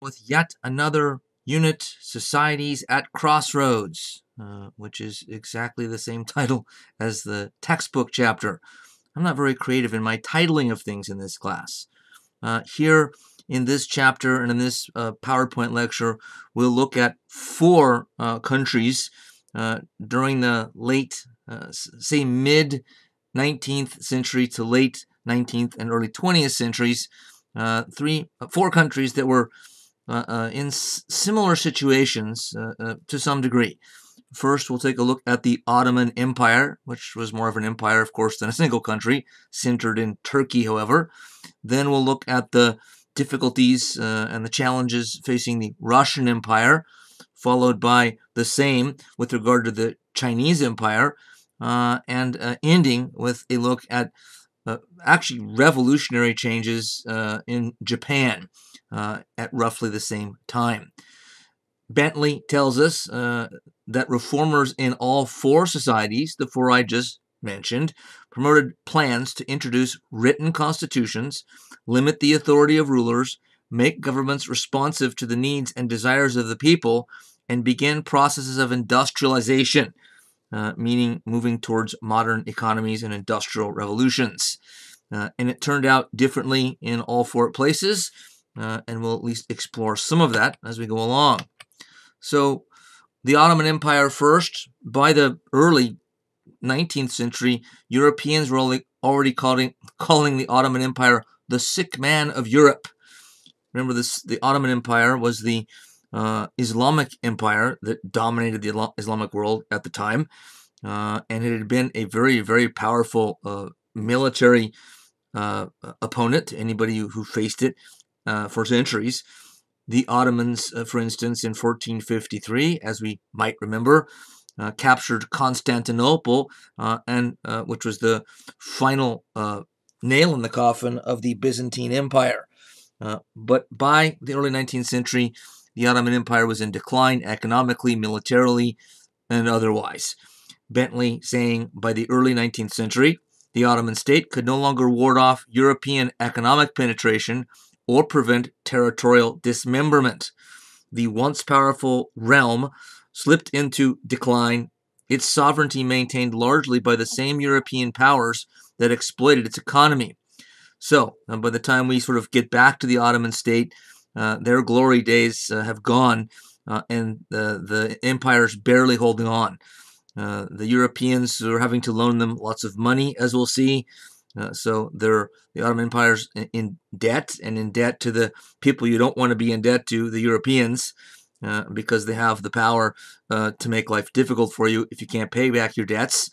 with yet another unit, Societies at Crossroads, uh, which is exactly the same title as the textbook chapter. I'm not very creative in my titling of things in this class. Uh, here in this chapter and in this uh, PowerPoint lecture, we'll look at four uh, countries uh, during the late, uh, say, mid 19th century to late 19th and early 20th centuries. three, four countries that were in s- similar situations to some degree. First, we'll take a look at the Ottoman Empire, which was more of an empire, of course, than a single country, centered in Turkey, however. Then we'll look at the difficulties uh, and the challenges facing the Russian Empire, followed by the same with regard to the Chinese Empire, uh, and uh, ending with a look at uh, actually revolutionary changes uh, in Japan uh, at roughly the same time. Bentley tells us uh, that reformers in all four societies, the four I just mentioned, promoted plans to introduce written constitutions, limit the authority of rulers, make governments responsive to the needs and desires of the people, and begin processes of industrialization, uh, meaning moving towards modern economies and industrial revolutions. Uh, and it turned out differently in all four places, uh, and we'll at least explore some of that as we go along. So, the Ottoman Empire first, by the early 19th century, Europeans were already calling, calling the Ottoman Empire the sick man of Europe. Remember, this the Ottoman Empire was the uh, Islamic empire that dominated the Islamic world at the time, uh, and it had been a very, very powerful uh, military uh, opponent to anybody who faced it uh, for centuries. The Ottomans, uh, for instance, in 1453, as we might remember, uh, captured Constantinople, uh, and uh, which was the final uh, nail in the coffin of the Byzantine Empire. But by the early 19th century, the Ottoman Empire was in decline economically, militarily, and otherwise. Bentley saying by the early 19th century, the Ottoman state could no longer ward off European economic penetration or prevent territorial dismemberment. The once powerful realm slipped into decline, its sovereignty maintained largely by the same European powers that exploited its economy. So, by the time we sort of get back to the Ottoman state, uh, their glory days uh, have gone, uh, and the, the empire's barely holding on. Uh, the Europeans are having to loan them lots of money, as we'll see. Uh, so they're the Ottoman Empire's in debt and in debt to the people you don't want to be in debt to, the Europeans, uh, because they have the power uh, to make life difficult for you if you can't pay back your debts.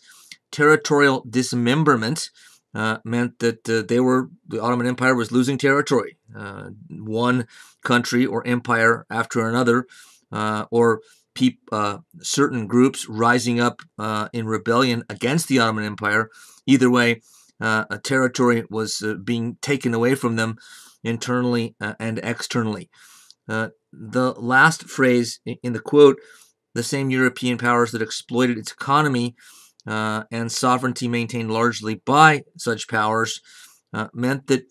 Territorial dismemberment uh, meant that uh, they were the Ottoman Empire was losing territory, uh, one country or empire after another, or peop, certain groups rising up in rebellion against the Ottoman Empire. Either way, uh, a territory was uh, being taken away from them internally uh, and externally. Uh, the last phrase in the quote, the same European powers that exploited its economy uh, and sovereignty maintained largely by such powers, uh, meant that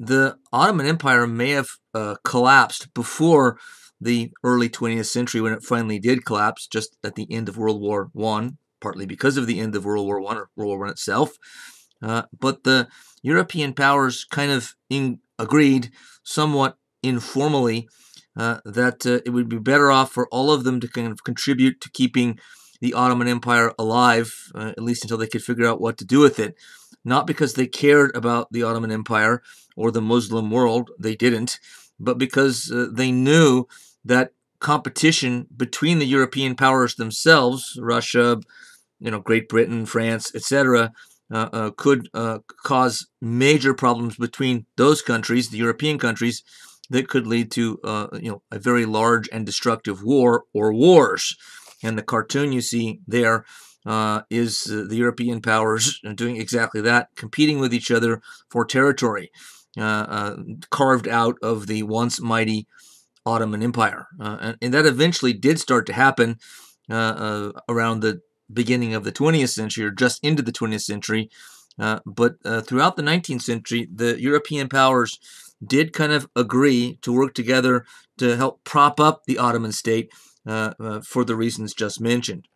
the Ottoman Empire may have collapsed before the early 20th century when it finally did collapse, just at the end of World War One partly because of the end of World War One or World War One itself. Uh, but the European powers kind of in, agreed, somewhat informally, uh, that uh, it would be better off for all of them to kind of contribute to keeping the Ottoman Empire alive, uh, at least until they could figure out what to do with it. Not because they cared about the Ottoman Empire or the Muslim world, they didn't, but because uh, they knew that competition between the European powers themselves, Russia, you know, Great Britain, France, etc., uh, uh, could uh, cause major problems between those countries, the European countries, that could lead to uh, you know a very large and destructive war or wars. And the cartoon you see there uh, is the European powers doing exactly that, competing with each other for territory, uh, carved out of the once mighty Ottoman Empire. And, and, that eventually did start to happen around the beginning of the 20th century or just into the 20th century. Uh, but uh, throughout the 19th century, the European powers did kind of agree to work together to help prop up the Ottoman state uh, uh, for the reasons just mentioned.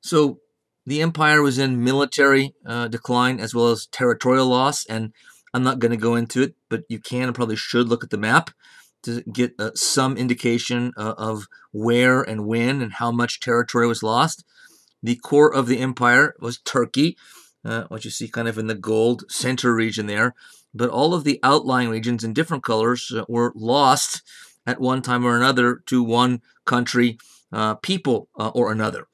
So the empire was in military uh, decline as well as territorial loss, and I'm not going to go into it, but you can and probably should look at the map to get uh, some indication of where and when and how much territory was lost. The core of the empire was Turkey, uh, what you see kind of in the gold center region there. But all of the outlying regions in different colors uh, were lost at one time or another to one country, uh, people, uh, or another.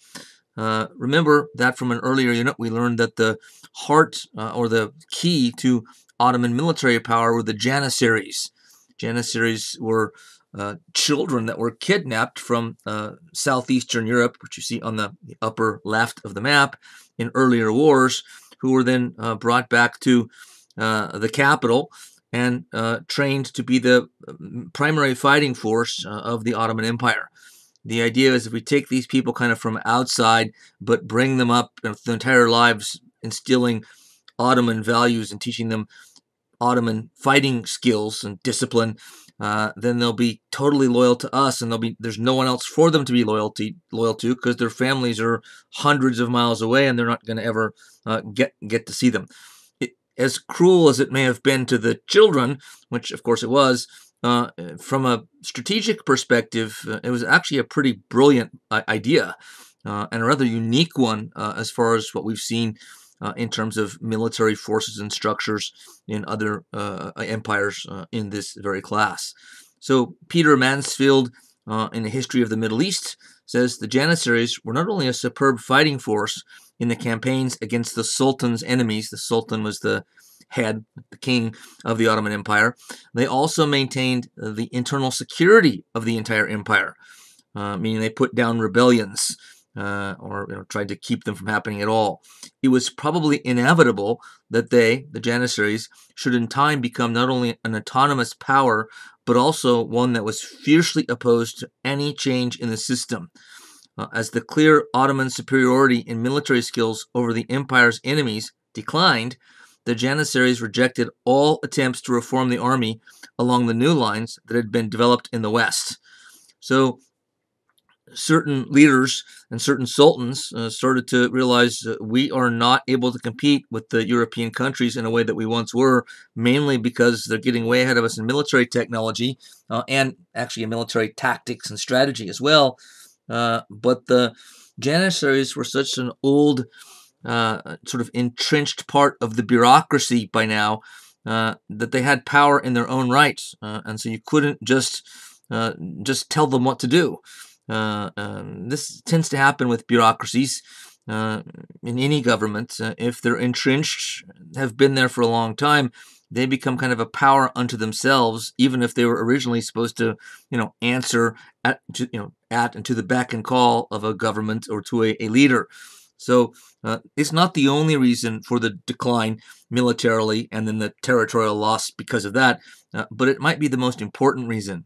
Uh, remember that from an earlier unit, we learned that the heart or the key to Ottoman military power were the Janissaries. Janissaries were uh, children that were kidnapped from uh, southeastern Europe, which you see on the, upper left of the map, in earlier wars, who were then uh, brought back to uh, the capital and uh, trained to be the um, primary fighting force uh, of the Ottoman Empire. The idea is if we take these people kind of from outside, but bring them up you know, their entire lives instilling Ottoman values and teaching them Ottoman fighting skills and discipline, uh, then they'll be totally loyal to us, and they'll be there's no one else for them to be loyal to loyal to because their families are hundreds of miles away, and they're not going to ever uh, get get to see them. It, as cruel as it may have been to the children, which of course it was, uh, from a strategic perspective, uh, it was actually a pretty brilliant uh, idea uh, and a rather unique one as far as what we've seen uh, in terms of military forces and structures in other uh, empires uh, in this very class. So Peter Mansfield, uh, in the history of the Middle East, says the Janissaries were not only a superb fighting force in the campaigns against the Sultan's enemies, the Sultan was the head, the king of the Ottoman Empire, they also maintained the internal security of the entire empire, uh, meaning they put down rebellions uh, or you know, tried to keep them from happening at all. It was probably inevitable that they, the Janissaries, should in time become not only an autonomous power, but also one that was fiercely opposed to any change in the system. Uh, as the clear Ottoman superiority in military skills over the empire's enemies declined, the Janissaries rejected all attempts to reform the army along the new lines that had been developed in the West. So certain leaders and certain sultans uh, started to realize we are not able to compete with the European countries in a way that we once were, mainly because they're getting way ahead of us in military technology uh, and actually in military tactics and strategy as well. Uh, but the Janissaries were such an old, uh, sort of entrenched part of the bureaucracy by now uh, that they had power in their own right, and so you couldn't just just tell them what to do. Uh, um, this tends to happen with bureaucracies uh, in any government. Uh, if they're entrenched, have been there for a long time, they become kind of a power unto themselves, even if they were originally supposed to, you know, answer at, to, you know, at and to the beck and call of a government or to a, a leader. So uh, it's not the only reason for the decline militarily and then the territorial loss because of that, uh, but it might be the most important reason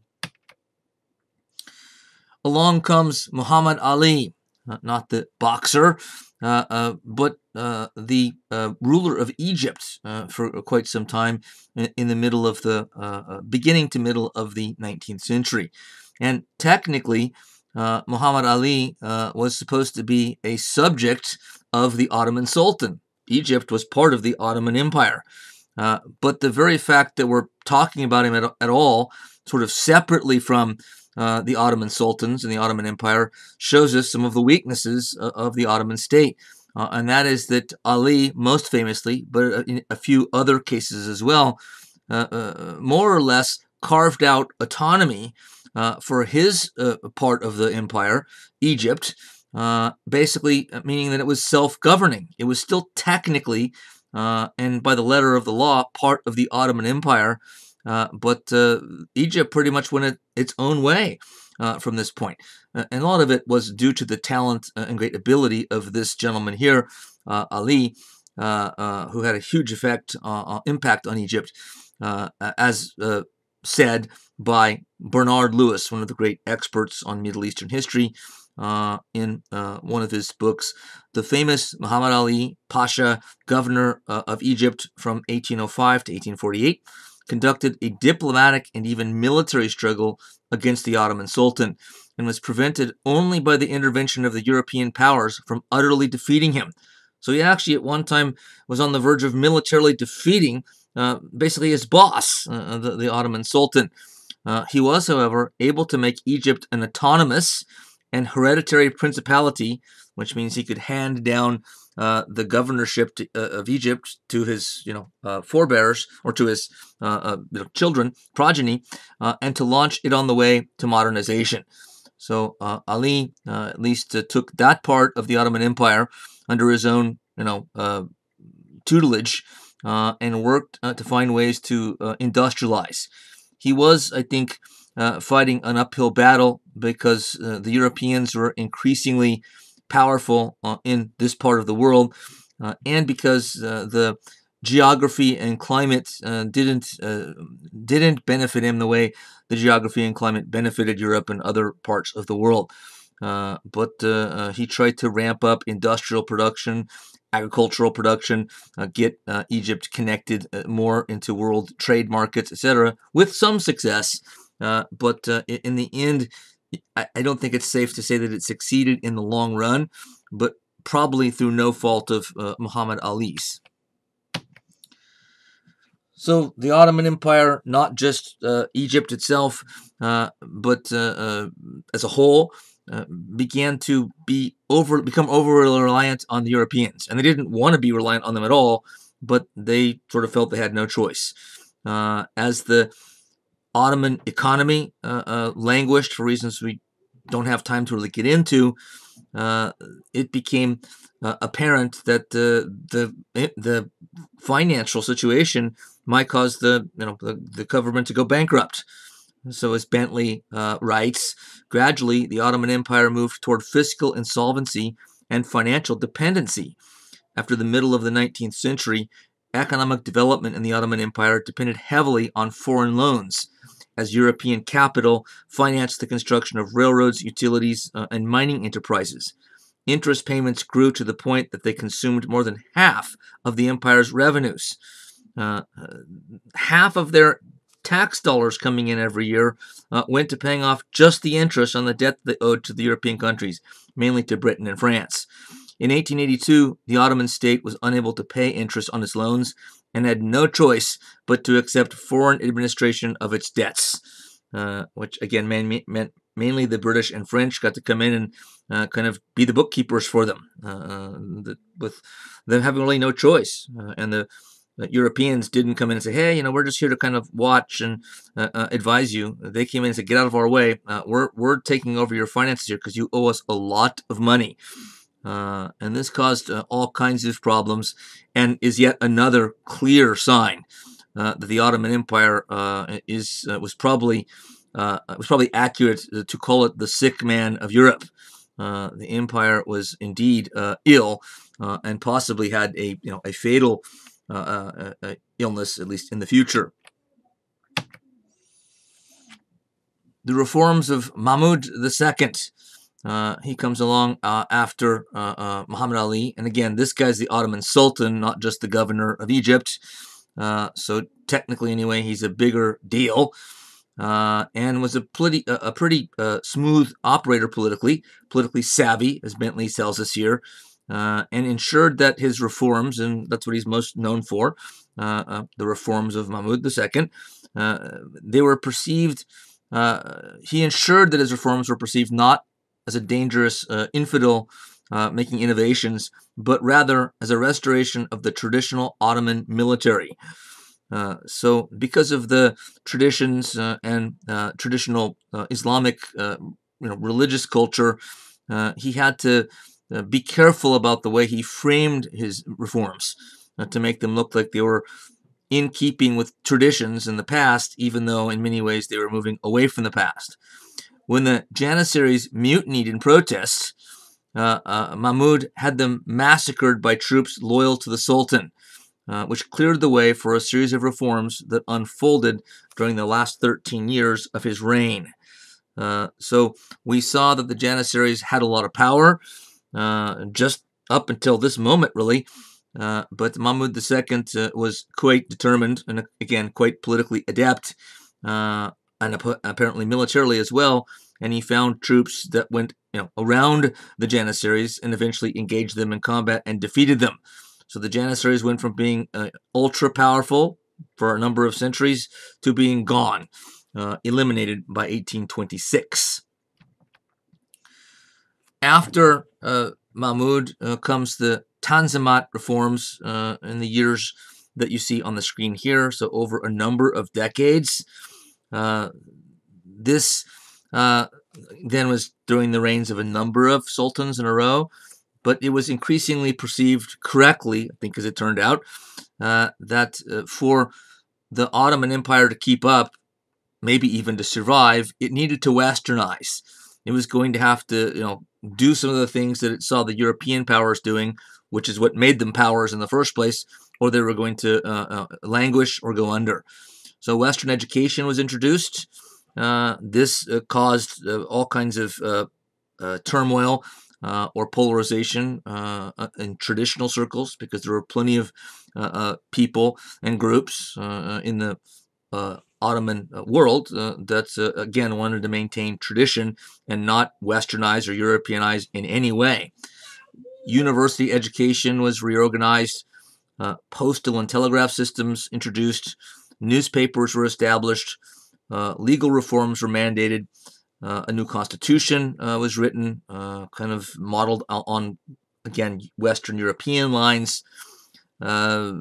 along comes Muhammad Ali, not the boxer, uh, uh, but uh, the uh, ruler of Egypt uh, for quite some time in, the middle of the uh, beginning to middle of the 19th century. And technically, Muhammad Ali was supposed to be a subject of the Ottoman Sultan. Egypt was part of the Ottoman Empire. but the very fact that we're talking about him at, at all, sort of separately from uh, the Ottoman sultans and the Ottoman Empire shows us some of the weaknesses uh, of the Ottoman state. Uh, and that is that Ali, most famously, but uh, in a few other cases as well, uh, more or less carved out autonomy for his part of the empire, Egypt, basically meaning that it was self governing. It was still technically, and by the letter of the law, part of the Ottoman Empire. Uh, but uh, Egypt pretty much went it, its own way uh, from this point. Uh, and a lot of it was due to the talent uh, and great ability of this gentleman here, Ali, who had a huge effect, impact on Egypt, as said by Bernard Lewis, one of the great experts on Middle Eastern history. uh, in uh, one of his books. The famous Muhammad Ali Pasha, governor uh, of Egypt from 1805 to 1848, conducted a diplomatic and even military struggle against the Ottoman Sultan and was prevented only by the intervention of the European powers from utterly defeating him. So he actually at one time was on the verge of militarily defeating uh, basically his boss, uh, the, the, Ottoman Sultan. Uh, he was, however, able to make Egypt an autonomous and hereditary principality, which means he could hand down uh, the governorship to, uh, of Egypt to his, you know, uh, forebears or to his uh, uh, children, progeny, uh, and to launch it on the way to modernization. So Ali at least took that part of the Ottoman Empire under his own, you know, tutelage and worked to find ways to industrialize. He was, I think, fighting an uphill battle because the Europeans were increasingly powerful uh, in this part of the world, uh, and because uh, the geography and climate uh, didn't didn't benefit him the way the geography and climate benefited Europe and other parts of the world. but he tried to ramp up industrial production, agricultural production, get Egypt connected more into world trade markets, etc., with some success. Uh, but uh, in the end, I, don't think it's safe to say that it succeeded in the long run, but probably through no fault of uh, Muhammad Ali's. So the Ottoman Empire, not just uh, Egypt itself, uh, but uh, uh as a whole, uh, began to be over become over reliant on the Europeans, and they didn't want to be reliant on them at all, but they sort of felt they had no choice. Uh, as the Ottoman economy uh, uh, languished for reasons we don't have time to really get into. Uh, it became apparent that the the the financial situation might cause the you know the, the government to go bankrupt. So, as Bentley uh, writes, gradually the Ottoman Empire moved toward fiscal insolvency and financial dependency. After the middle of the 19th century, economic development in the Ottoman Empire depended heavily on foreign loans as European capital financed the construction of railroads, utilities, uh, and mining enterprises. Interest payments grew to the point that they consumed more than half of the empire's revenues. Uh, uh, half of their tax dollars coming in every year uh, went to paying off just the interest on the debt they owed to the European countries, mainly to Britain and France. In 1882, the Ottoman state was unable to pay interest on its loans and had no choice but to accept foreign administration of its debts, uh, which again meant mainly the British and French got to come in and uh, kind of be the bookkeepers for them, uh, the, with them having really no choice. Uh, and the, the, Europeans didn't come in and say, hey, you know, we're just here to kind of watch and uh, uh, advise you. They came in and said, get out of our way. we're, we're taking over your finances here because you owe us a lot of money. Uh, and this caused uh, all kinds of problems and is yet another clear sign uh, that the Ottoman Empire uh, is uh, was probably was probably accurate to call it the sick man of Europe. the empire was indeed ill and possibly had a you know a fatal illness at least in the future. The reforms of Mahmud II uh, he comes along uh, after uh, uh, Muhammad Ali. And again, this guy's the Ottoman Sultan, not just the governor of Egypt. Uh, so technically, anyway, he's a bigger deal. And was a pretty, a pretty smooth operator politically, politically savvy, as Bentley tells us here, and ensured that his reforms, and that's what he's most known for, the reforms of Mahmud II, they were perceived, he ensured that his reforms were perceived not as a dangerous uh, infidel uh, making innovations, but rather as a restoration of the traditional Ottoman military. Uh, so, because of the traditions uh, and uh, traditional uh, Islamic, you know, religious culture, he had to be careful about the way he framed his reforms to make them look like they were in keeping with traditions in the past, even though in many ways they were moving away from the past. When the Janissaries mutinied in protest, uh, uh, Mahmud had them massacred by troops loyal to the Sultan, uh, which cleared the way for a series of reforms that unfolded during the last 13 years of his reign. Uh, so we saw that the Janissaries had a lot of power uh, just up until this moment, really. Uh, but Mahmud II was quite determined and, again, quite politically adept uh, and apparently militarily as well. And he found troops that went you know, around the Janissaries and eventually engaged them in combat and defeated them. So the Janissaries went from being uh, ultra powerful for a number of centuries to being gone, uh, eliminated by 1826. After uh, Mahmud uh, comes the Tanzimat reforms uh, in the years that you see on the screen here. So over a number of decades, uh, this uh, then was during the reigns of a number of sultans in a row, but it was increasingly perceived correctly, I think, as it turned out, uh, that uh, for the Ottoman Empire to keep up, maybe even to survive, it needed to westernize. It was going to have to, you know, do some of the things that it saw the European powers doing, which is what made them powers in the first place, or they were going to uh, uh, languish or go under. So Western education was introduced. Uh, this uh, caused uh, all kinds of uh, turmoil or polarization in traditional circles because there were plenty of people and groups in the Ottoman world uh, that, uh, again, wanted to maintain tradition and not westernize or Europeanize in any way. University education was reorganized, uh, postal and telegraph systems introduced, newspapers were established, uh, legal reforms were mandated, uh, a new constitution uh, was written, kind of modeled on, again, Western European lines uh,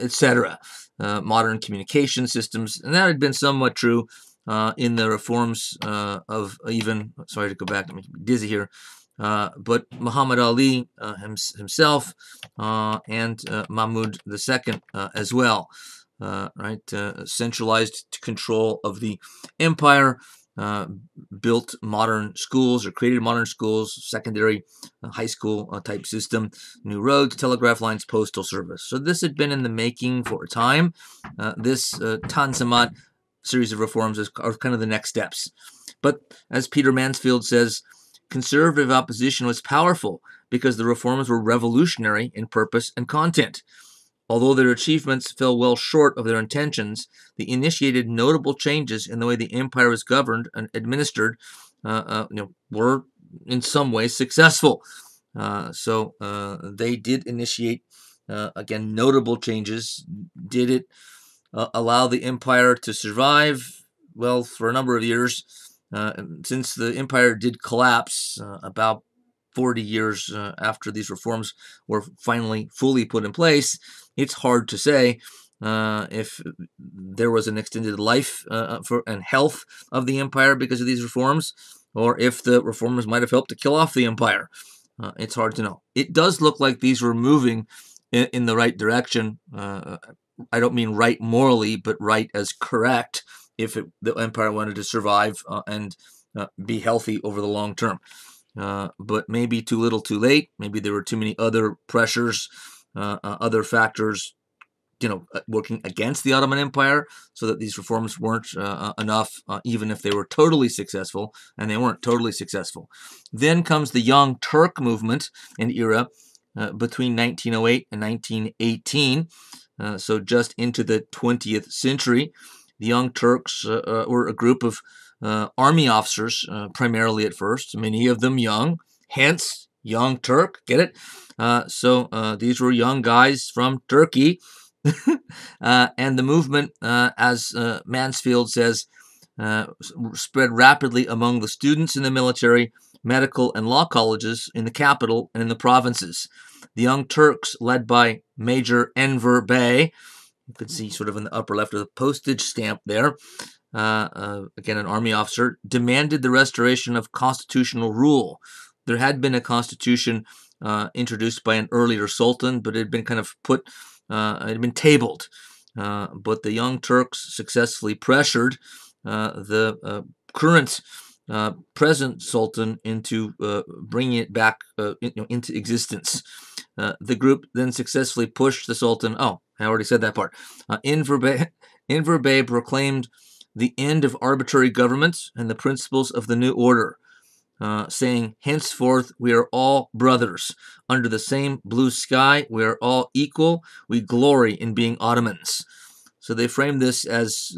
etc. Uh, modern communication systems, and that had been somewhat true uh, in the reforms uh, of even. Sorry to go back, I'm dizzy here. Uh, but Muhammad Ali uh, himself and Mahmud II as well, right? Uh, centralized control of the empire, uh, built modern schools or created modern schools, secondary, uh, high school uh, type system, new roads, telegraph lines, postal service. So this had been in the making for a time. Uh, this uh, Tanzimat series of reforms is, are kind of the next steps. But as Peter Mansfield says, conservative opposition was powerful because the reforms were revolutionary in purpose and content. Although their achievements fell well short of their intentions, they initiated notable changes in the way the empire was governed and administered. Uh, uh, you know, were in some ways successful. Uh, so uh, they did initiate uh, again notable changes. Did it uh, allow the empire to survive? Well, for a number of years, since the empire did collapse about 40 years after these reforms were finally fully put in place it's hard to say uh, if there was an extended life uh, uh, for and health of the empire because of these reforms, or if the reformers might have helped to kill off the empire. Uh, it's hard to know. It does look like these were moving in, in the right direction. Uh, I don't mean right morally, but right as correct if it, the empire wanted to survive uh, and be healthy over the long term. but maybe too little, too late. Maybe there were too many other pressures uh, uh, other factors, you know, uh, working against the Ottoman Empire, so that these reforms weren't uh, enough, uh, even if they were totally successful, and they weren't totally successful. Then comes the Young Turk movement and era uh, between 1908 and 1918, so just into the 20th century. The Young Turks were a group of army officers, primarily at first, many of them young, hence Young Turk, get it? Uh, so uh, these were young guys from Turkey. uh, and the movement, uh, as uh, Mansfield says, uh, spread rapidly among the students in the military, medical, and law colleges in the capital and in the provinces. The Young Turks, led by Major Enver Bey, you can see sort of in the upper left of the postage stamp there, again, an army officer, demanded the restoration of constitutional rule. There had been a constitution uh, introduced by an earlier sultan, but it had been kind of put, uh, it had been tabled. Uh, but the Young Turks successfully pressured uh, the uh, current uh, present sultan into bringing it back in, you know, into existence. the group then successfully pushed the sultan. Oh, I already said that part. Uh, Enver Bey, proclaimed the end of arbitrary government and the principles of the new order, uh, saying, Henceforth we are all brothers. Under the same blue sky, we are all equal. We glory in being Ottomans. So they frame this as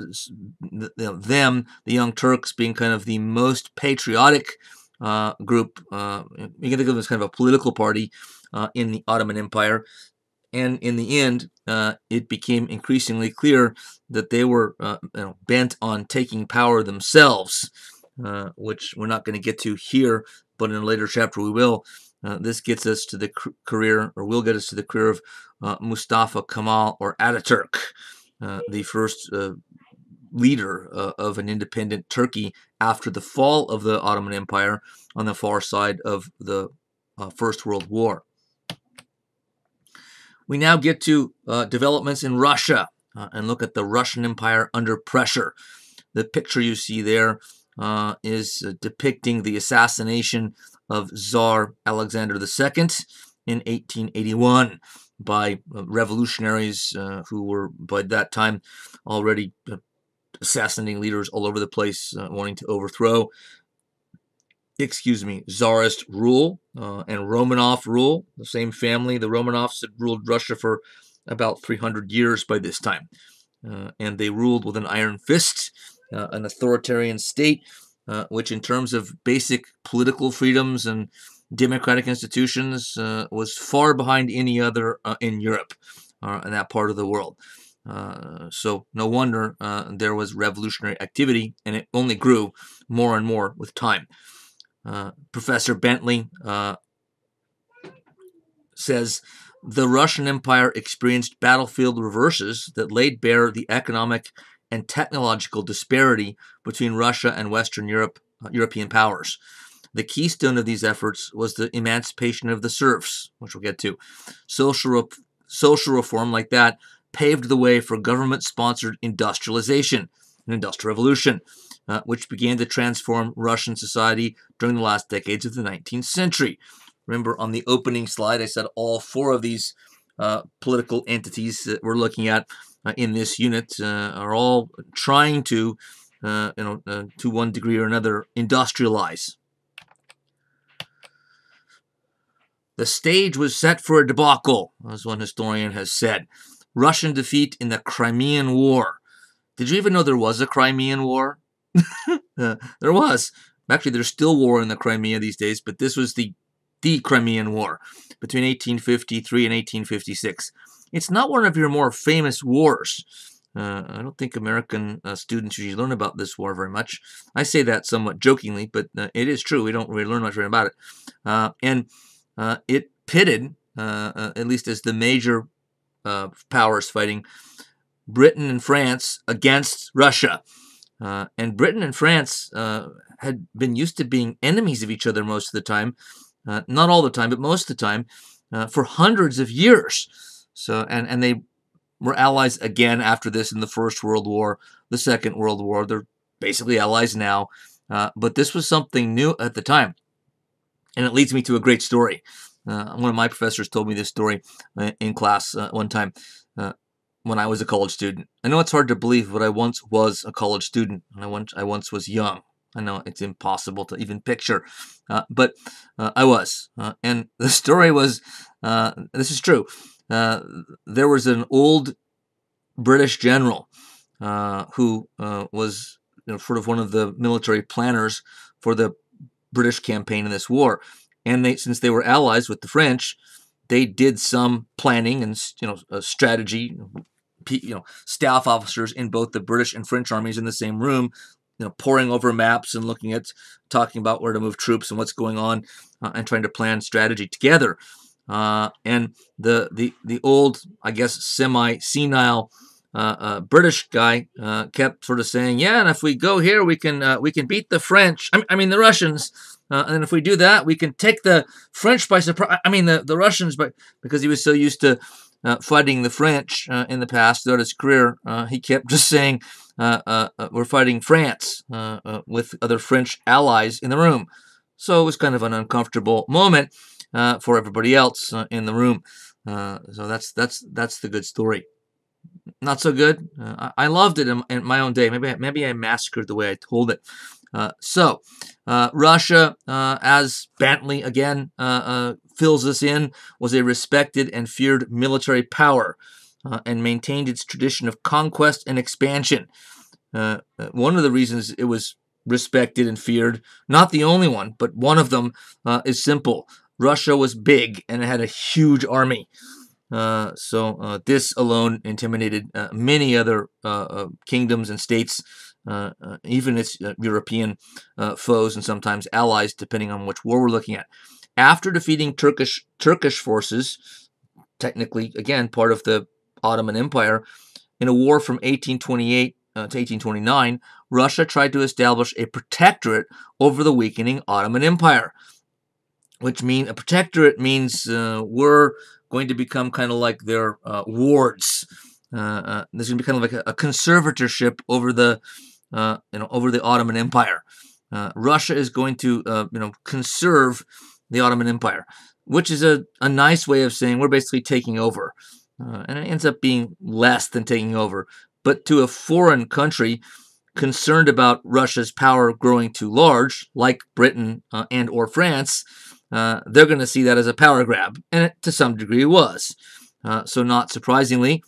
you know, them, the Young Turks, being kind of the most patriotic uh, group. Uh, you can think of them as kind of a political party uh, in the Ottoman Empire. And in the end, uh, it became increasingly clear that they were uh, you know, bent on taking power themselves, uh, which we're not going to get to here, but in a later chapter we will. this gets us to the career, or will get us to the career of Mustafa Kemal or Ataturk, the first leader uh, of an independent Turkey after the fall of the Ottoman Empire on the far side of the uh, First World War. We now get to uh, developments in Russia uh, and look at the Russian Empire under pressure. The picture you see there uh, is uh, depicting the assassination of Tsar Alexander II in 1881 by revolutionaries who were by that time already assassinating leaders all over the place, uh, wanting to overthrow, excuse me, Tsarist rule uh, and Romanov rule. The same family, the Romanovs, had ruled Russia for about 300 years by this time. Uh, and they ruled with an iron fist, uh, an authoritarian state, uh, which, in terms of basic political freedoms and democratic institutions, uh, was far behind any other in Europe, in that part of the world. Uh, so no wonder uh, there was revolutionary activity, and it only grew more and more with time. Uh, Professor Bentley uh, says the Russian Empire experienced battlefield reverses that laid bare the economic and technological disparity between Russia and Western Europe, uh, European powers. The keystone of these efforts was the emancipation of the serfs, which we'll get to. Social, re- social reform like that paved the way for government sponsored industrialization, an industrial revolution, uh, which began to transform Russian society during the last decades of the 19th century. Remember on the opening slide, I said all four of these uh, political entities that we're looking at in this unit uh, are all trying to, uh, you know, uh, to one degree or another, industrialize. The stage was set for a debacle, as one historian has said. Russian defeat in the Crimean War. Did you even know there was a Crimean War? uh, there was. Actually, there's still war in the Crimea these days, but this was the the Crimean War between 1853 and 1856. It's not one of your more famous wars. Uh, I don't think American uh, students usually learn about this war very much. I say that somewhat jokingly, but uh, it is true. We don't really learn much about it. Uh, and uh, it pitted, uh, at least as the major powers fighting Britain and France against Russia. And Britain and France had been used to being enemies of each other most of the time, not all the time, but most of the time, for hundreds of years. So, and and they were allies again after this in the First World War, the Second World War. They're basically allies now, uh, but this was something new at the time, and it leads me to a great story. Uh, one of my professors told me this story uh, in class uh, one time uh, when I was a college student. I know it's hard to believe, but I once was a college student, and I once I once was young. I know it's impossible to even picture, uh, but I was. and the story was this is true. Uh, there was an old British general uh, who uh, was you know, sort of one of the military planners for the British campaign in this war and they since they were allies with the French, they did some planning and you know strategy. You know, staff officers in both the British and French armies in the same room, you know, poring over maps and looking at, talking about where to move troops and what's going on, uh, and trying to plan strategy together. Uh, and the the the old, I guess, semi senile uh, uh, British guy uh, kept sort of saying, "Yeah, and if we go here, we can uh, we can beat the French. I, I mean the Russians. Uh, and if we do that, we can take the French by surprise. I mean the the Russians, but because he was so used to fighting the French in the past throughout his career, he kept just saying, "We're fighting France with other French allies in the room." So it was kind of an uncomfortable moment for everybody else in the room. so that's that's that's the good story. not so good. Uh, I loved it in, in, my own day. Maybe I, maybe I massacred the way I told it. Uh, so, uh, Russia, uh, as Bentley again uh, uh, fills us in, was a respected and feared military power and maintained its tradition of conquest and expansion. one of the reasons it was respected and feared, not the only one, but one of them is simple. Russia was big and it had a huge army. Uh, so uh, this alone intimidated uh, many other kingdoms and states uh, uh, even its uh, European foes and sometimes allies, depending on which war we're looking at. After defeating Turkish Turkish forces, technically again part of the Ottoman Empire, in a war from 1828 to 1829, Russia tried to establish a protectorate over the weakening Ottoman Empire. Which mean a protectorate means uh, we're going to become kind of like their uh, wards. Uh, there's going to be kind of like a, a conservatorship over the uh, you know, over the Ottoman Empire. Uh, Russia is going to, uh, you know, conserve the Ottoman Empire, which is a, a nice way of saying we're basically taking over. Uh, and it ends up being less than taking over. But to a foreign country concerned about Russia's power growing too large, like Britain uh, and or France, uh, they're going to see that as a power grab, and it, to some degree was. so not surprisingly,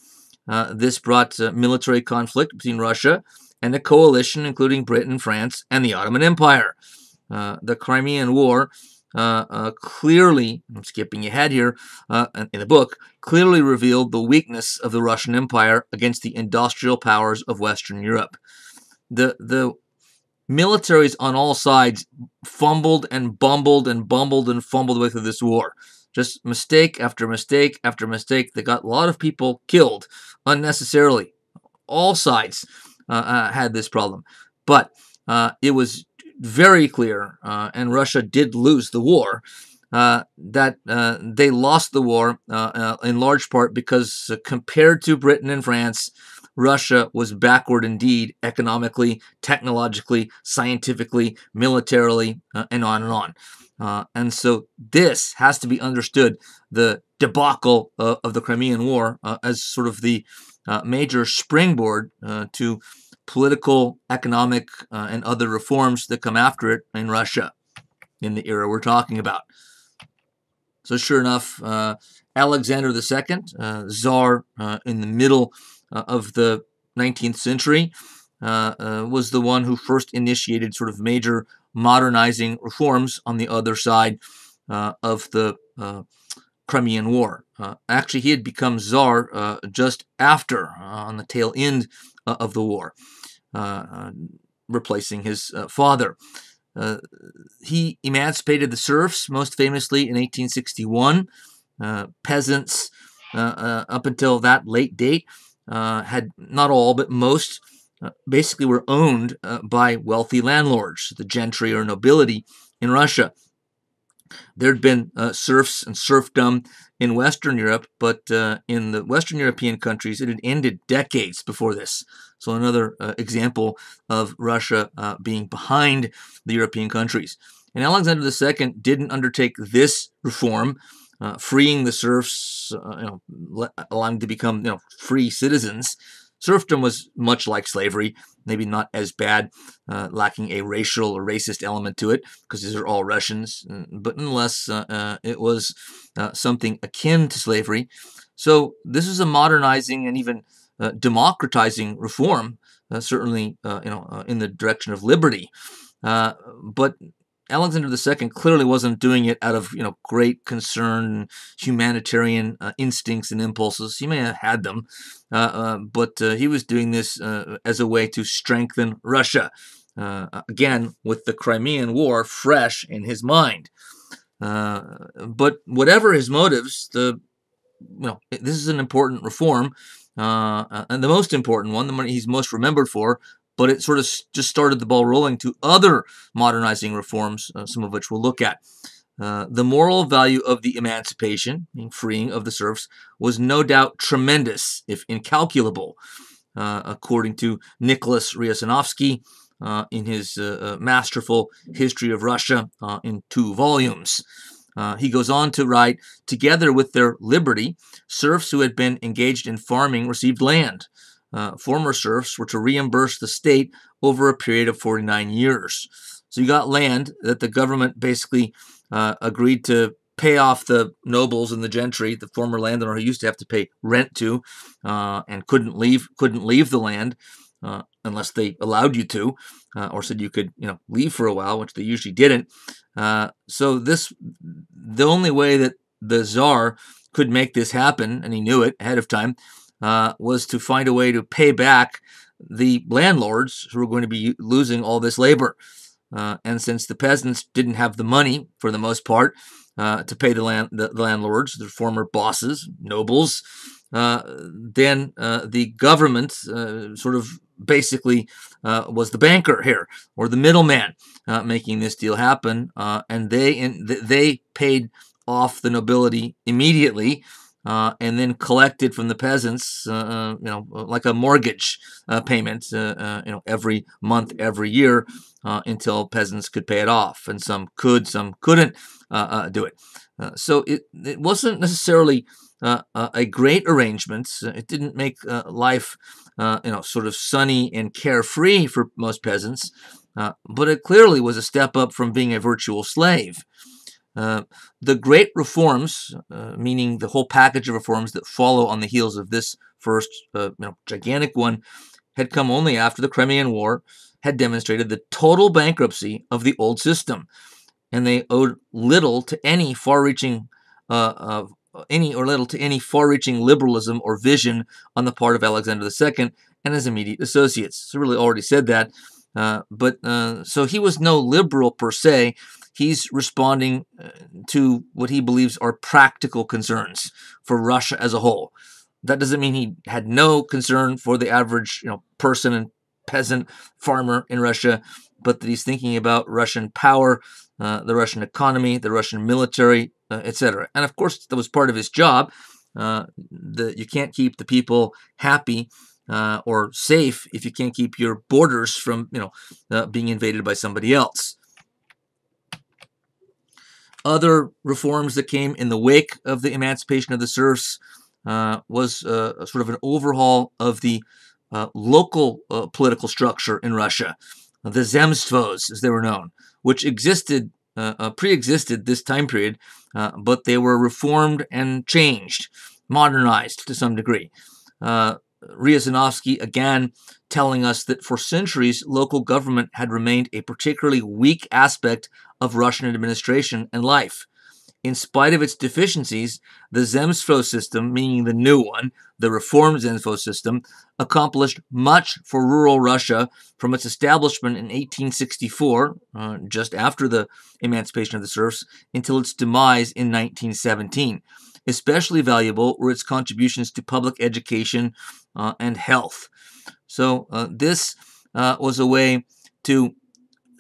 this brought military conflict between Russia and a coalition including Britain, France, and the Ottoman Empire. Uh, the Crimean War uh, uh, clearly, I'm skipping ahead here uh, in the book, clearly revealed the weakness of the Russian Empire against the industrial powers of Western Europe. The, the militaries on all sides fumbled and bumbled and bumbled and fumbled way through this war. Just mistake after mistake after mistake. They got a lot of people killed unnecessarily. All sides uh, uh, had this problem. But uh, it was very clear, and Russia did lose the war, that they lost the war in large part because compared to Britain and France, Russia was backward indeed, economically, technologically, scientifically, militarily, uh, and on and on. Uh, and so this has to be understood the debacle uh, of the Crimean War as sort of the uh, major springboard uh, to political, economic, uh, and other reforms that come after it in Russia in the era we're talking about. So, sure enough, uh, Alexander II, uh, Tsar in the middle Uh, of the 19th century, uh, uh, was the one who first initiated sort of major modernizing reforms on the other side of the Crimean War. Uh, actually, he had become czar uh, just after, uh, on the tail end uh, of the war, uh, replacing his father. he emancipated the serfs, most famously in 1861. peasants, up until that late date, had not all, but most, basically were owned by wealthy landlords, the gentry or nobility in Russia. There'd been uh, serfs and serfdom in Western Europe, but uh, in the Western European countries, it had ended decades before this. So, another uh, example of Russia uh, being behind the European countries. And Alexander II didn't undertake this reform, uh, freeing the serfs, uh, you know, allowing them to become you know, free citizens. Serfdom was much like slavery, maybe not as bad, uh, lacking a racial or racist element to it, because these are all Russians, but nonetheless, uh, uh, it was uh, something akin to slavery. So this is a modernizing and even democratizing reform, certainly you know in the direction of liberty. but Alexander II clearly wasn't doing it out of you know great concern, humanitarian uh, instincts and impulses. He may have had them, uh, uh, but uh, he was doing this uh, as a way to strengthen Russia. Uh, again, with the Crimean War fresh in his mind. but whatever his motives, the you know this is an important reform, and the most important one, the one he's most remembered for, but it sort of just started the ball rolling to other modernizing reforms, uh, some of which we'll look at. Uh, the moral value of the emancipation, freeing of the serfs, was no doubt tremendous, if incalculable, uh, according to Nicholas Riasanovsky uh, in his uh, uh, masterful History of Russia in two volumes. Uh, he goes on to write, together with their liberty, serfs who had been engaged in farming received land. Uh, former serfs were to reimburse the state over a period of 49 years. So you got land that the government basically uh, agreed to pay off the nobles and the gentry, the former landowner who used to have to pay rent to, uh, and couldn't leave couldn't leave the land uh, unless they allowed you to, uh, or said you could you know leave for a while, which they usually didn't. Uh, so this the only way that the czar could make this happen, and he knew it ahead of time, uh, was to find a way to pay back the landlords who were going to be losing all this labor. Uh, and since the peasants didn't have the money for the most part uh, to pay the, land, the, landlords, the former bosses, nobles, uh, then uh, the government uh, sort of basically was the banker here or the middleman making this deal happen, and they in, they paid off the nobility immediately uh, and then collected from the peasants, uh, uh you know, uh, like a mortgage uh, payment, uh, uh, you know, every month, every year, uh, until peasants could pay it off, and some could, some couldn't do it. so it it wasn't necessarily a great arrangement. It didn't make life, you know, sort of sunny and carefree for most peasants, but it clearly was a step up from being a virtual slave. Uh, the great reforms, uh, meaning the whole package of reforms that follow on the heels of this first uh, you know, gigantic one, had come only after the Crimean War had demonstrated the total bankruptcy of the old system, and they owed little to any far-reaching uh, any or little to any far-reaching liberalism or vision on the part of Alexander II and his immediate associates. So really already said that, uh, but so he was no liberal per se he's responding uh, to what he believes are practical concerns for Russia as a whole. That doesn't mean he had no concern for the average, you know, person and peasant farmer in Russia, but that he's thinking about Russian power, uh, the Russian economy, the Russian military, uh, etc. And of course, that was part of his job. Uh, the, you can't keep the people happy uh, or safe if you can't keep your borders from, you know, uh, being invaded by somebody else. Other reforms that came in the wake of the emancipation of the serfs uh, was uh, sort of an overhaul of the uh, local uh, political structure in Russia, the zemstvos, as they were known, which existed, uh, uh, pre-existed this time period, but they were reformed and changed, modernized to some degree. Riasanovsky again telling us that for centuries, local government had remained a particularly weak aspect of Russian administration and life. In spite of its deficiencies, the Zemstvo system, meaning the new one, the reformed Zemstvo system, accomplished much for rural Russia from its establishment in 1864, uh, just after the emancipation of the serfs, until its demise in 1917. Especially valuable were its contributions to public education uh, and health. So uh, this uh, was a way to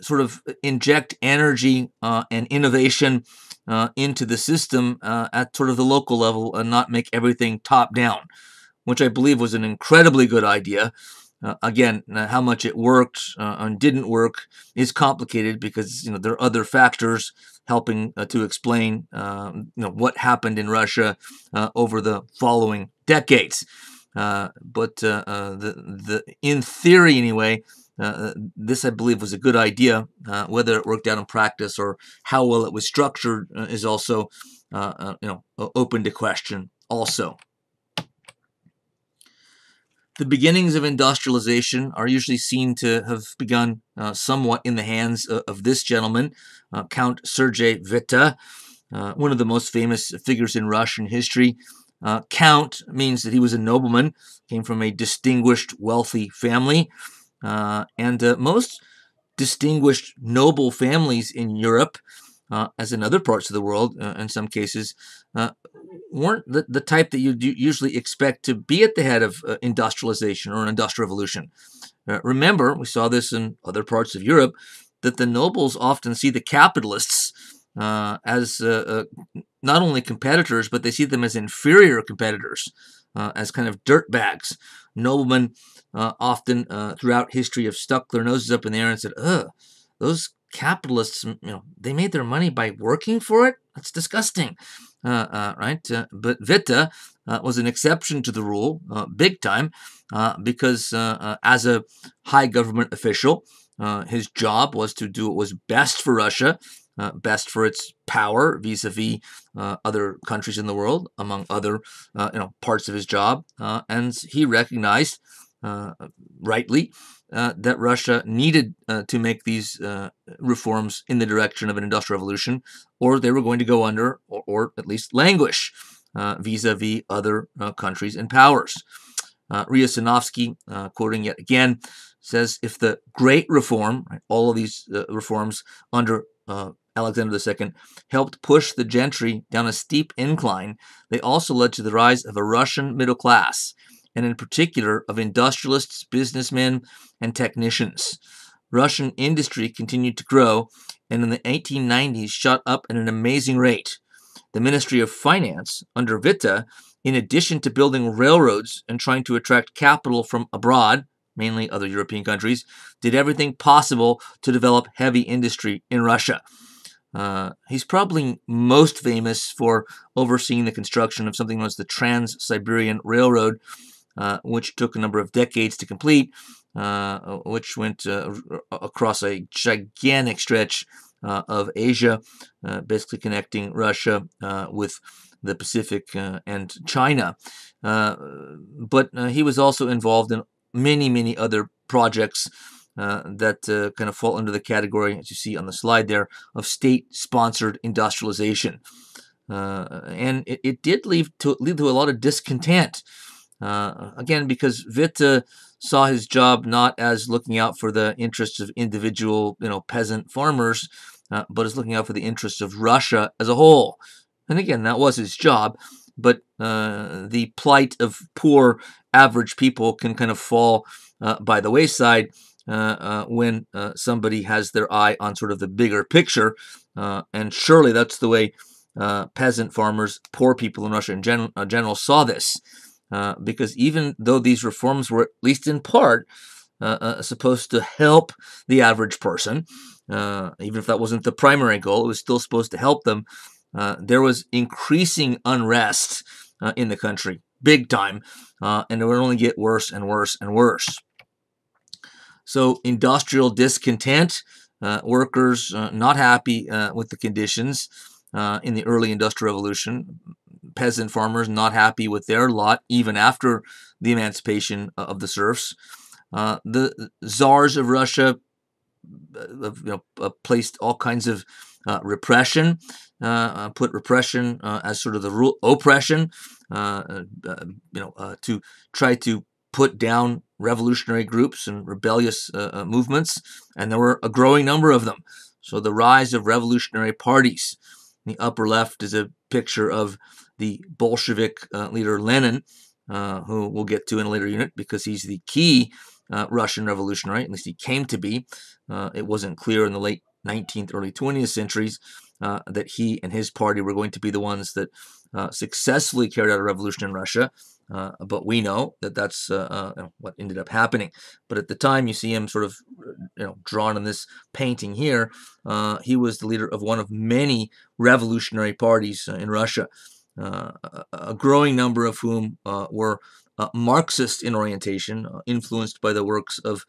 sort of inject energy uh, and innovation uh, into the system uh, at sort of the local level and not make everything top down, which I believe was an incredibly good idea. Uh, again, how much it worked uh, and didn't work is complicated because you know there are other factors helping uh, to explain um, you know what happened in Russia over the following decades. but the the in theory anyway, uh, this, I believe, was a good idea. Uh, whether it worked out in practice or how well it was structured uh, is also, uh, uh, you know, open to question. Also, the beginnings of industrialization are usually seen to have begun somewhat in the hands of, of this gentleman, Count Sergei Witte, one of the most famous figures in Russian history. Count means that he was a nobleman, came from a distinguished, wealthy family. Uh, and uh, most distinguished noble families in Europe, uh, as in other parts of the world, uh, in some cases, uh, weren't the, the type that you usually expect to be at the head of uh, industrialization or an industrial revolution. remember, we saw this in other parts of Europe, that the nobles often see the capitalists as not only competitors, but they see them as inferior competitors, as kind of dirt bags. Noblemen uh, often uh, throughout history have stuck their noses up in the air and said, ugh, those capitalists, you know, they made their money by working for it? That's disgusting, uh, uh, right? Uh, but Witte uh, was an exception to the rule, big time, because as a high government official, his job was to do what was best for Russia, best for its power vis-a-vis other countries in the world, among other you know parts of his job, and he recognized rightly uh, that Russia needed uh, to make these uh, reforms in the direction of an industrial revolution, or they were going to go under, or, or at least languish, uh, vis-a-vis other uh, countries and powers. Uh, Riasanovsky, quoting yet again, says if the Great Reform, right, all of these reforms under Alexander II, helped push the gentry down a steep incline, they also led to the rise of a Russian middle class and in particular of industrialists, businessmen, and technicians. Russian industry continued to grow and in the 1890s shot up at an amazing rate. The Ministry of Finance, under Witte, in addition to building railroads and trying to attract capital from abroad, mainly other European countries, did everything possible to develop heavy industry in Russia. Uh, he's probably most famous for overseeing the construction of something known as the Trans Siberian Railroad, uh, which took a number of decades to complete, uh, which went uh, across a gigantic stretch uh, of Asia, basically connecting Russia with the Pacific and China. but he was also involved in many, many other projects uh, that uh, kind of fall under the category, as you see on the slide there, of state-sponsored industrialization. Uh, and it, it, did lead to, lead to a lot of discontent uh, again, because Witte saw his job not as looking out for the interests of individual, you know, peasant farmers, uh, but as looking out for the interests of Russia as a whole. And again, that was his job. But uh, the plight of poor, average people can kind of fall uh, by the wayside when somebody has their eye on sort of the bigger picture. and surely that's the way peasant farmers, poor people in Russia in gen- general saw this. Uh, because even though these reforms were, at least in part, uh, uh, supposed to help the average person, uh, even if that wasn't the primary goal, it was still supposed to help them. Uh, there was increasing unrest in the country, big time, and it would only get worse and worse and worse. So, industrial discontent, workers not happy with the conditions in the early industrial revolution, peasant farmers not happy with their lot even after the emancipation of the serfs. Uh, the czars of Russia uh, you know, uh, placed all kinds of uh, repression, uh, uh, put repression as sort of the rule, oppression, you know, to try to put down revolutionary groups and rebellious movements, and there were a growing number of them. So the rise of revolutionary parties. In The upper left is a picture of the Bolshevik uh, leader Lenin, uh, who we'll get to in a later unit because he's the key uh, Russian revolutionary, at least he came to be. Uh, it wasn't clear in the late 19th, early 20th centuries uh, that he and his party were going to be the ones that uh, successfully carried out a revolution in Russia. Uh, but we know that that's uh, uh, what ended up happening. But at the time, you see him sort of, you know, drawn in this painting here. he was the leader of one of many revolutionary parties in Russia. Uh, a growing number of whom uh, were uh, Marxist in orientation, influenced by the works of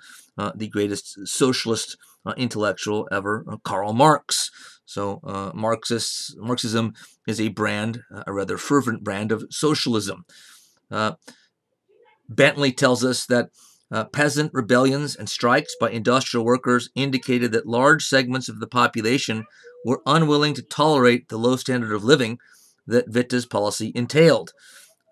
the greatest socialist intellectual ever, Karl Marx. So Marxists, Marxism is a brand, a rather fervent brand of socialism. Bentley tells us that uh, peasant rebellions and strikes by industrial workers indicated that large segments of the population were unwilling to tolerate the low standard of living that Witte's policy entailed.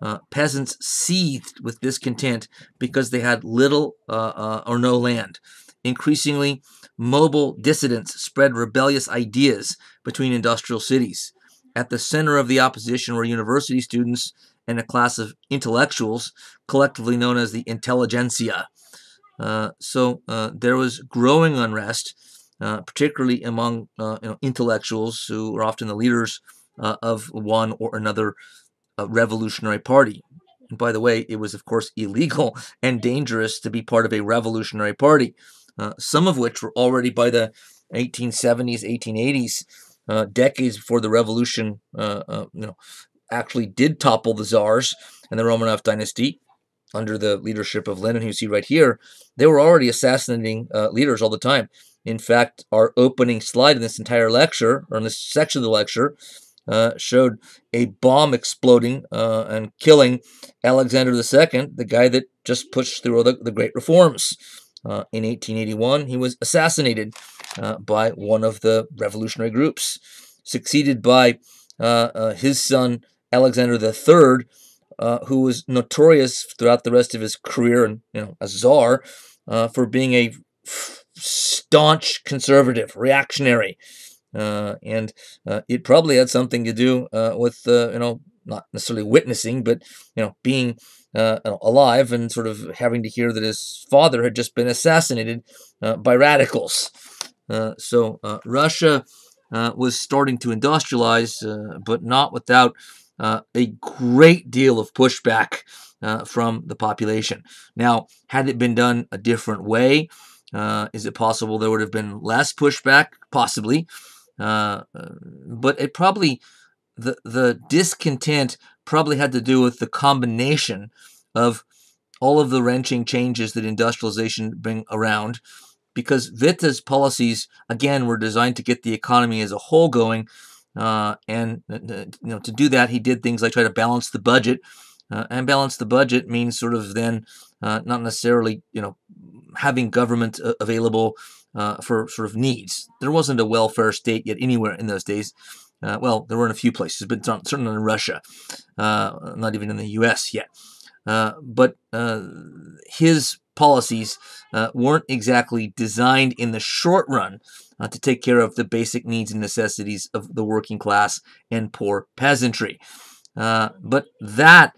Uh, peasants seethed with discontent because they had little uh, uh, or no land. Increasingly, mobile dissidents spread rebellious ideas between industrial cities. At the center of the opposition were university students and a class of intellectuals, collectively known as the intelligentsia. Uh, so uh, there was growing unrest, uh, particularly among you know, intellectuals who were often the leaders uh, of one or another uh, revolutionary party. And by the way, it was, of course, illegal and dangerous to be part of a revolutionary party, uh, some of which were already by the 1870s, 1880s uh, decades before the revolution, uh, uh, you know, actually did topple the czars and the Romanov dynasty under the leadership of Lenin, who you see right here, they were already assassinating uh, leaders all the time. In fact, our opening slide in this entire lecture, or in this section of the lecture, uh, showed a bomb exploding uh, and killing Alexander II, the guy that just pushed through the, the great reforms. Uh, in 1881, he was assassinated uh, by one of the revolutionary groups, succeeded by uh, his son Alexander III, uh, who was notorious throughout the rest of his career and you know a czar uh, for being a staunch conservative, reactionary. Uh, and uh, it probably had something to do uh, with uh, you know not necessarily witnessing, but you know being alive and sort of having to hear that his father had just been assassinated by radicals. so Russia was starting to industrialize, but not without a great deal of pushback uh, from the population. Now, had it been done a different way, uh, is it possible there would have been less pushback? Possibly. Uh, but it probably, the, the discontent probably had to do with the combination of all of the wrenching changes that industrialization bring around because Witte's policies, again, were designed to get the economy as a whole going. Uh, and uh, you know, to do that, he did things like try to balance the budget. Uh, and balance the budget means sort of then uh, not necessarily, you know, having government uh, available uh, for sort of needs. There wasn't a welfare state yet anywhere in those days. Uh, well, there were in a few places, but certainly in Russia, uh, not even in the U.S. yet. Uh, but uh, his policies weren't exactly designed in the short run to take care of the basic needs and necessities of the working class and poor peasantry. but that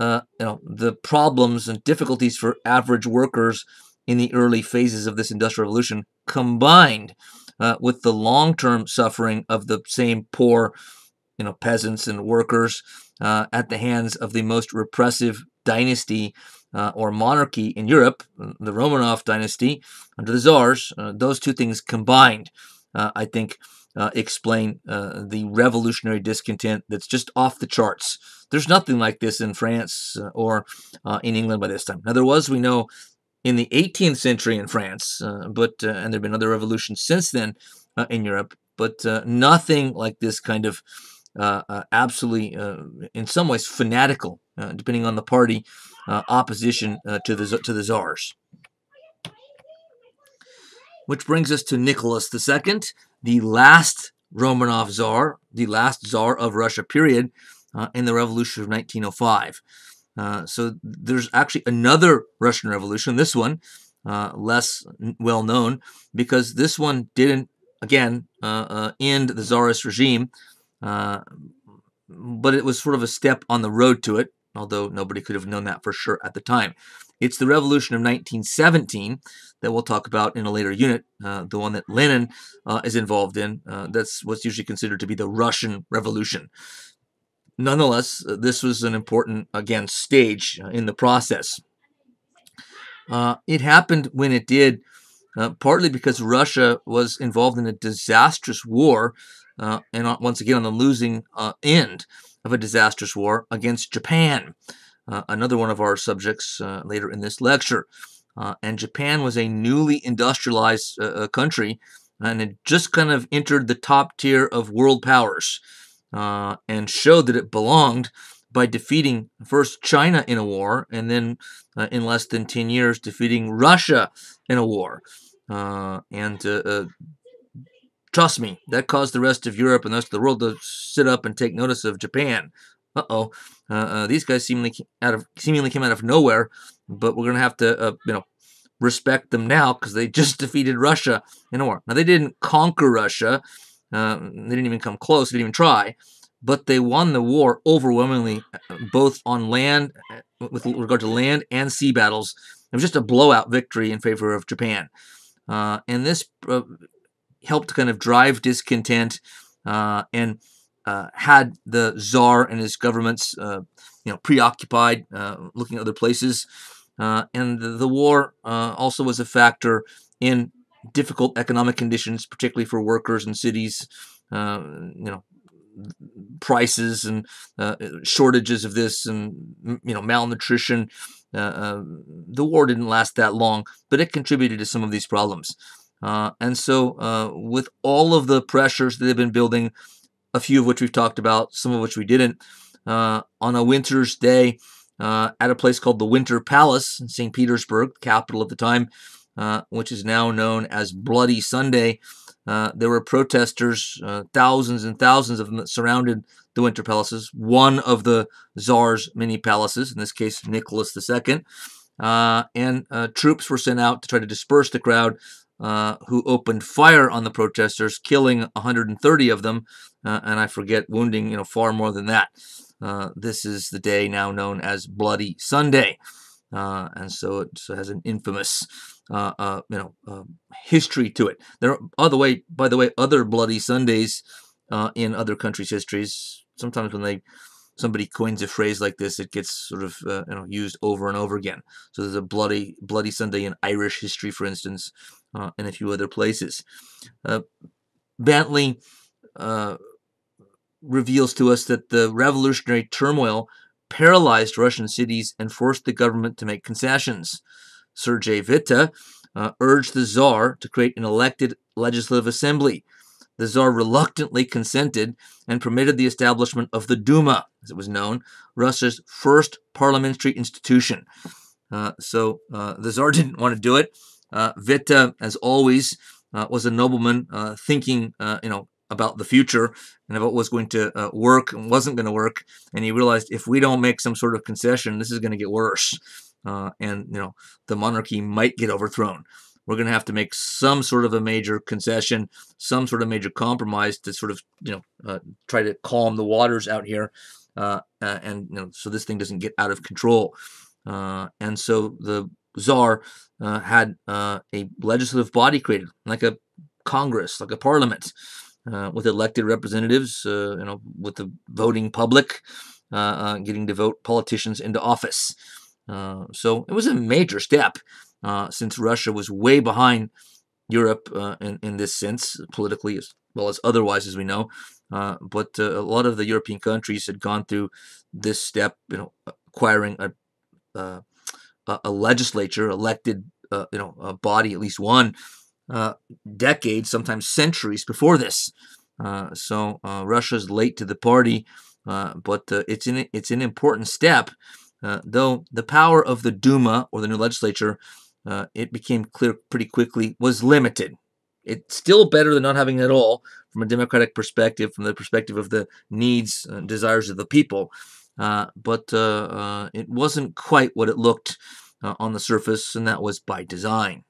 uh, you know, the problems and difficulties for average workers in the early phases of this industrial revolution combined uh, with the long-term suffering of the same poor you know peasants and workers uh, at the hands of the most repressive dynasty uh, or monarchy in Europe, the Romanov dynasty under the czars. Uh, those two things combined, uh, I think, uh, explain the revolutionary discontent that's just off the charts. There's nothing like this in France or in England by this time. Now there was, we know, in the 18th century in France, uh, but uh, and there have been other revolutions since then uh, in Europe, but uh, nothing like this kind of uh, uh, absolutely, in some ways, fanatical, depending on the party, opposition to the to the czars. Which brings us to Nicholas II, the last Romanov czar, the last czar of Russia, period, in the Revolution of 1905. Uh, so there's actually another Russian Revolution, this one uh, less well known, because this one didn't, again, uh, uh end the czarist regime, uh, but it was sort of a step on the road to it, although nobody could have known that for sure at the time. It's the revolution of 1917 that we'll talk about in a later unit, the one that Lenin is involved in. that's what's usually considered to be the Russian Revolution nonetheless, uh, this was an important, again, stage uh, in the process. Uh, it happened when it did, uh, partly because Russia was involved in a disastrous war, uh, and once again on the losing uh, end of a disastrous war against Japan, another one of our subjects later in this lecture. and Japan was a newly industrialized country, and it just kind of entered the top tier of world powers uh, and showed that it belonged by defeating first China in a war and then uh, in less than 10 years defeating Russia in a war. Uh, and uh, uh, trust me, that caused the rest of Europe and the rest of the world to sit up and take notice of Japan. Uh-oh, uh, these guys seemingly out of seemingly came out of nowhere, but we're gonna have to, you know, respect them now because they just defeated Russia in a war. Now they didn't conquer Russia. Uh, they didn't even come close. They didn't even try. But they won the war overwhelmingly, uh, both on land, uh, with regard to land and sea battles. It was just a blowout victory in favor of Japan. Uh, and this uh, helped kind of drive discontent uh, and had the czar and his governments, you know, preoccupied, looking at other places. and the, the war also was a factor in difficult economic conditions, particularly for workers in cities. Uh, you know, prices and uh, shortages of this and you know malnutrition. Uh, uh, the war didn't last that long, but it contributed to some of these problems. Uh, and so, uh, with all of the pressures that they've been building, a few of which we've talked about, some of which we didn't, uh, on a winter's day at a place called the Winter Palace in St. Petersburg, the capital at the time, which is now known as Bloody Sunday, uh, there were protesters, uh, thousands and thousands of them that surrounded the Winter Palaces, one of the Tsar's many palaces, in this case, Nicholas II. Uh, and uh, troops were sent out to try to disperse the crowd, uh, who opened fire on the protesters, killing 130 of them, and I forget, wounding you know far more than that. this is the day now known as Bloody Sunday. and so it has an infamous uh, uh, you know, uh, history to it. There are, other way, by the way, other Bloody Sundays uh, in other countries' histories. Sometimes when they somebody coins a phrase like this, it gets sort of uh, you know used over and over again. So there's a bloody Bloody Sunday in Irish history, for instance, uh, and a few other places. Bentley reveals to us that the revolutionary turmoil paralyzed Russian cities and forced the government to make concessions. Sergei Witte, uh, urged the Tsar to create an elected legislative assembly. The Tsar reluctantly consented and permitted the establishment of the Duma, as it was known, Russia's first parliamentary institution. Uh, so uh, the Tsar didn't want to do it. Uh, as always, uh, was a nobleman uh, thinking, uh, you know, about the future and about what was going to work and wasn't going to work. And he realized if we don't make some sort of concession, this is going to get worse uh, and you know the monarchy might get overthrown. We're going to have to make some sort of a major concession, some sort of major compromise to sort of you know uh, try to calm the waters out here, uh, uh and you know so this thing doesn't get out of control. Uh, and so the czar uh, had a legislative body created, like a Congress, like a parliament. with elected representatives, you know, with the voting public, getting to vote politicians into office. Uh, so it was a major step uh, since Russia was way behind Europe uh, in, in this sense, politically as well as otherwise, as we know. Uh, but uh, a lot of the European countries had gone through this step, you know, acquiring a a legislature, elected, uh, you know, a body, at least one, uh, decades, sometimes centuries before this. Uh, so Russia's late to the party, but it's an it's an important step uh, though the power of the Duma, or the new legislature, uh, it became clear pretty quickly, was limited. It's still better than not having it at all from a democratic perspective, from the perspective of the needs and desires of the people. Uh, but uh, uh, it wasn't quite what it looked on the surface, and that was by design.